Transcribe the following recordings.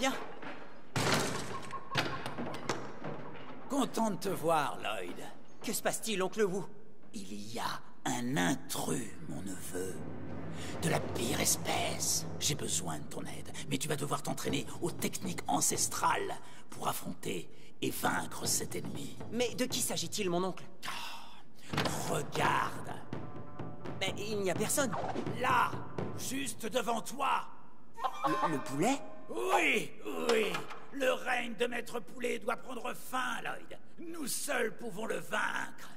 bien Content de te voir, Lloyd. Que se passe-t-il, oncle Wu? Il y a un intrus, mon neveu. De la pire espèce. J'ai besoin de ton aide, mais tu vas devoir t'entraîner aux techniques ancestrales pour affronter et vaincre cet ennemi. Mais de qui s'agit-il, mon oncle? Regarde Mais il n'y a personne. Là Juste devant toi Le, le poulet? Oui, oui Le règne de Maître Poulet doit prendre fin, Lloyd. Nous seuls pouvons le vaincre.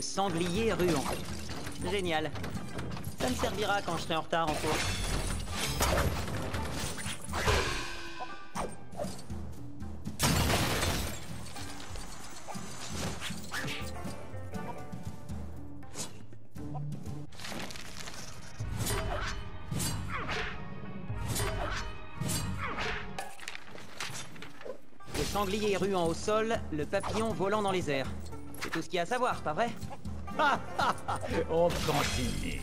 Le sanglier ruant. Génial. Ça me servira quand je serai en retard en cours. Le sanglier ruant au sol, le papillon volant dans les airs. C'est tout ce qu'il y a à savoir, pas vrai On continue.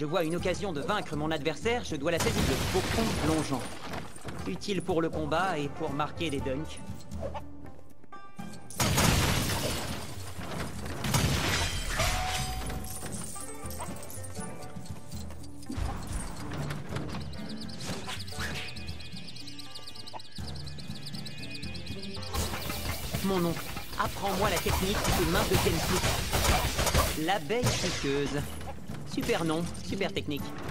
Je vois une occasion de vaincre mon adversaire, je dois la saisir de faucon plongeant. Utile pour le combat et pour marquer des dunks. Mon oncle, apprends-moi la technique de main de Kenku. L'abeille piqueuse. Super nom, super technique.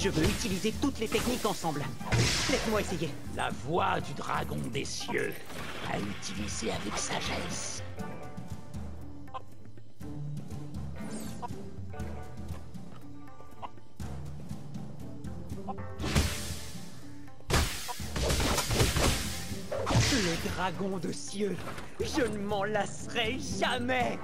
Je veux utiliser toutes les techniques ensemble. Laisse-moi essayer. La voix du dragon des cieux, à utiliser avec sagesse. Le dragon de cieux, je ne m'en lasserai jamais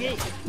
28.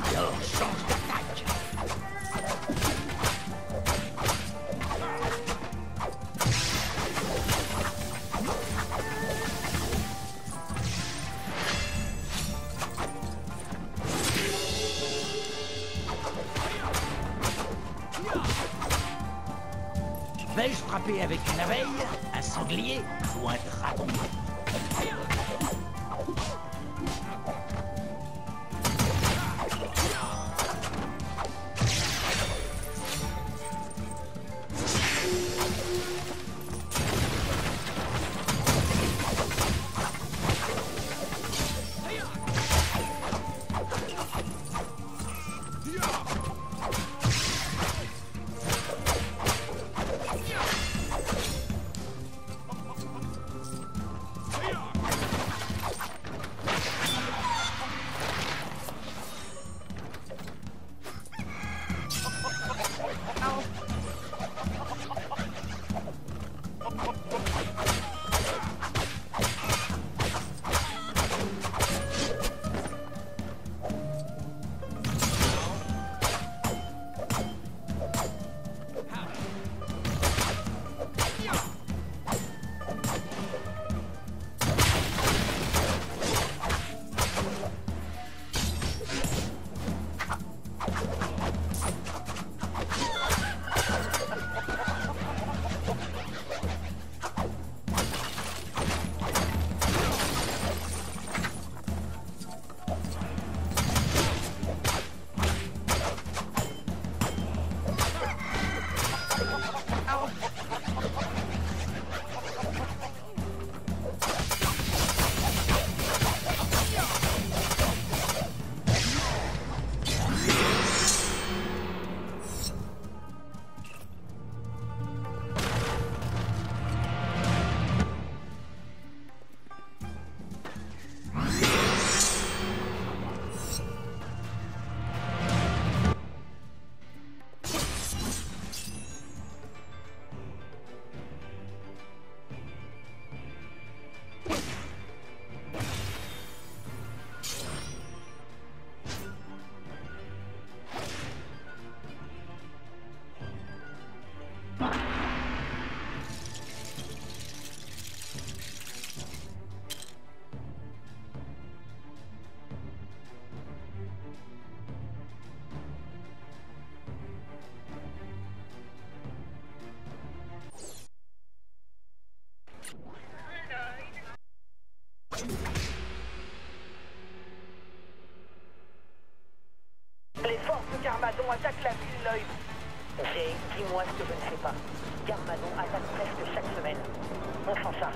Attaque la ville Lloyd. J'ai, dis-moi ce que je ne sais pas. Garmagon attaque presque chaque semaine. On s'en charge.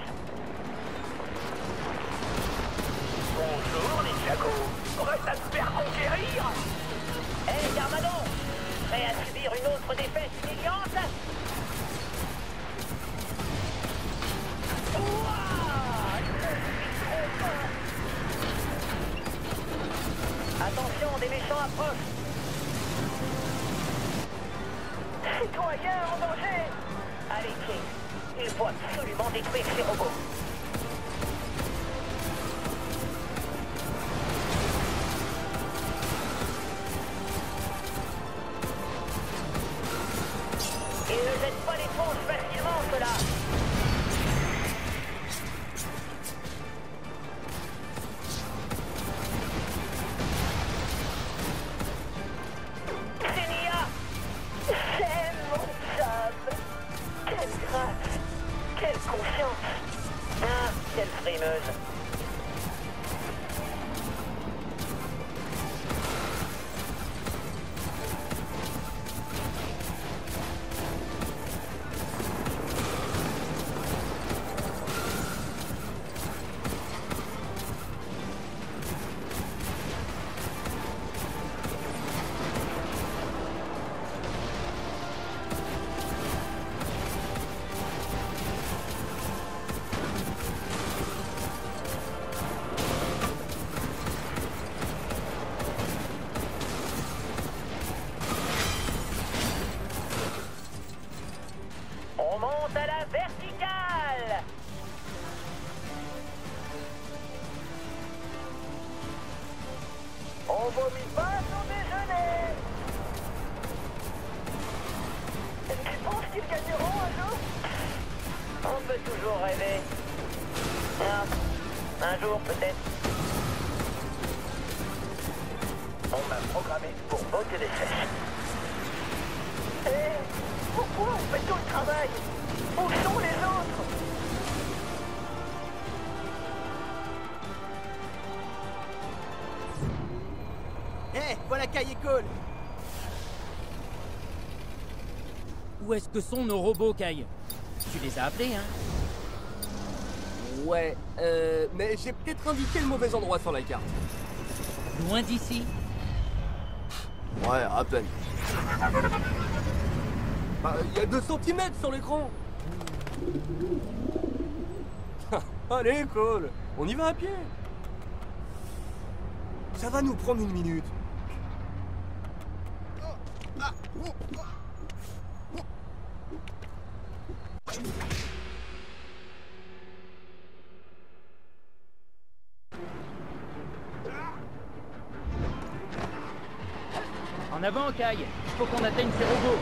On m'a programmé pour botter des fesses. Eh, pourquoi on fait tout le travail? Où sont les autres! Hé, voilà Kai et Cole Où est-ce que sont nos robots, Kai Tu les as appelés, hein? Ouais, euh, mais j'ai peut-être indiqué le mauvais endroit sur la carte. Loin d'ici Ouais, à peine. Bah, il y a 2 cm sur l'écran Allez, Cole, on y va à pied Ça va nous prendre une minute. En avant, Kai. Il faut qu'on atteigne ces robots.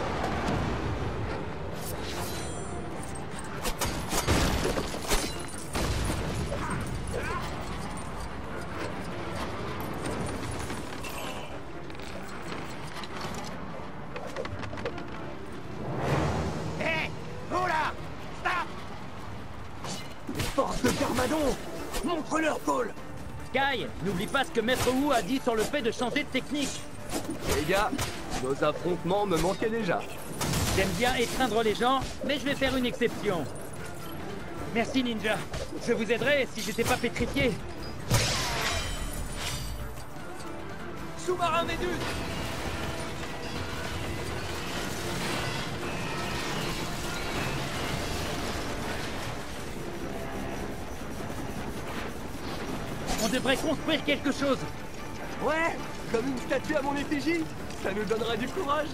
Hé là Stop. Force de Garmadon Montre-leur, Cole Kai, n'oublie pas ce que Maître Wu a dit sur le fait de changer de technique Les gars, nos affrontements me manquaient déjà. J'aime bien étreindre les gens, mais je vais faire une exception. Merci, Ninja. Je vous aiderais si j'étais pas pétrifié. Sous-marin Vénus On devrait construire quelque chose. Ouais, comme une statue à mon effigie Ça nous donnera du courage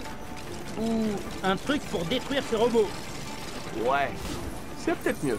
Ou un truc pour détruire ce robot. Ouais, c'est peut-être mieux.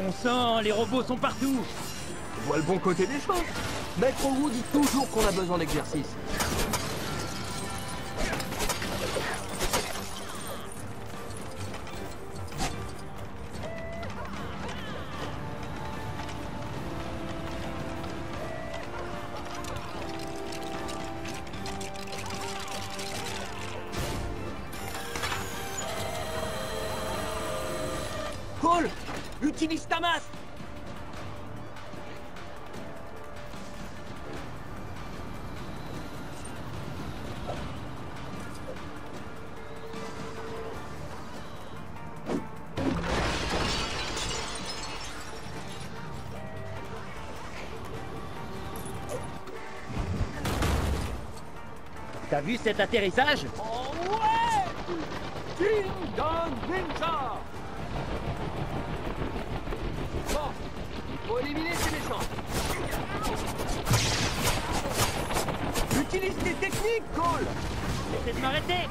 Bon sang, les robots sont partout Vois le bon côté des choses. Maître Wu dit toujours qu'on a besoin d'exercice. Utilise ta masse. T'as vu cet atterrissage? Faut éliminer ces méchants. Utilise tes techniques, Cole Essayez de m'arrêter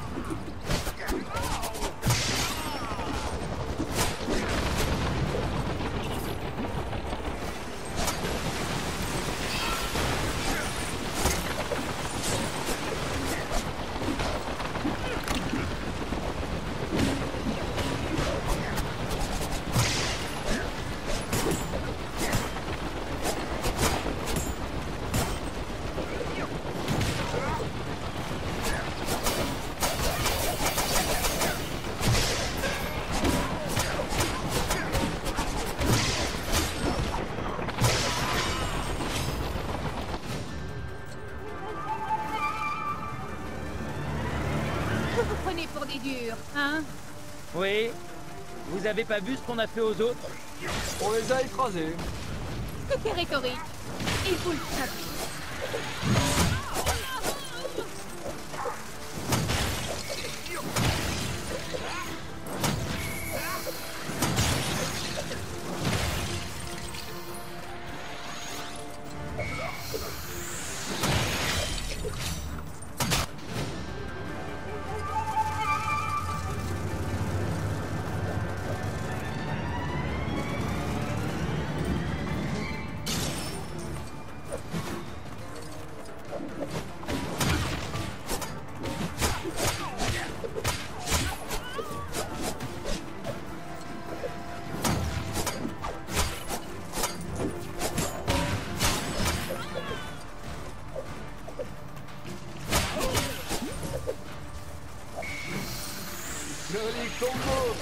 des durs, hein Oui Vous avez pas vu ce qu'on a fait aux autres On les a écrasés. C'était rhétorique. Et vous le savez.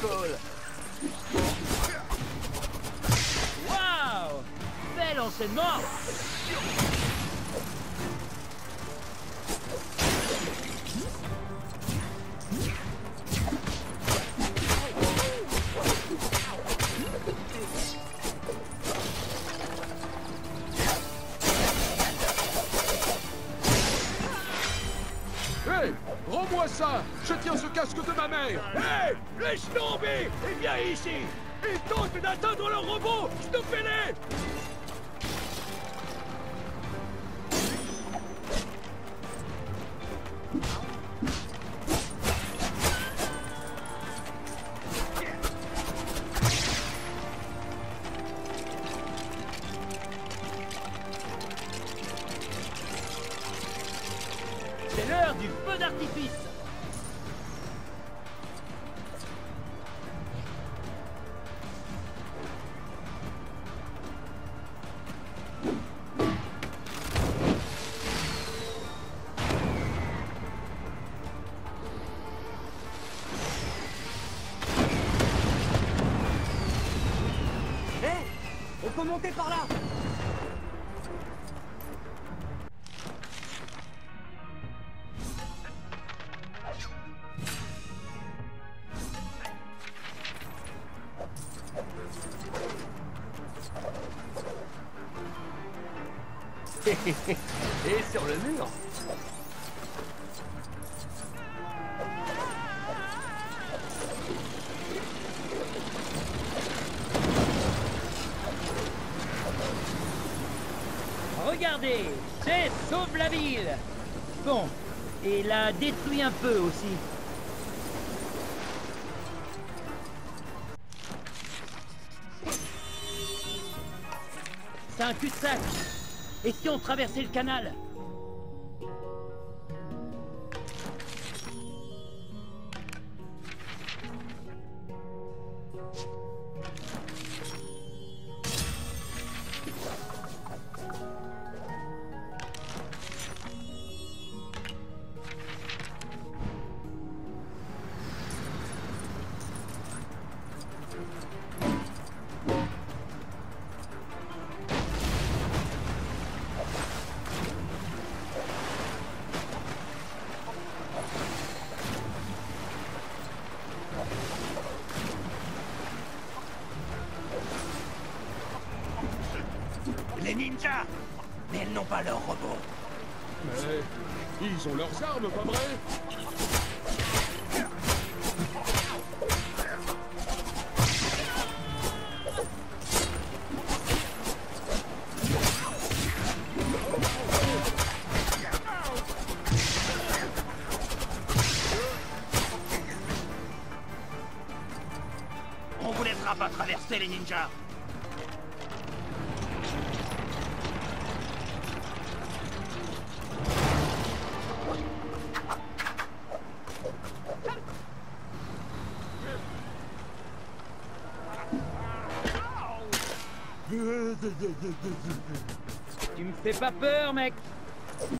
Cole. Waouh. Bel enchaînement. Hé Rends-moi ça. Je tiens ce casque de ma mère. Hé Laisse tomber Et viens ici! Ils tentent d'atteindre le robot! Stoppez-les C'est l'heure du feu d'artifice Et sur le mur. Regardez C'est sauve la ville Bon, et la détruit un peu aussi. C'est un cul-de-sac Et si on traversait le canal pas leur robot. Mais ils ont leurs armes, pas vrai On vous laissera pas traverser les ninjas. Tu me fais pas peur, mec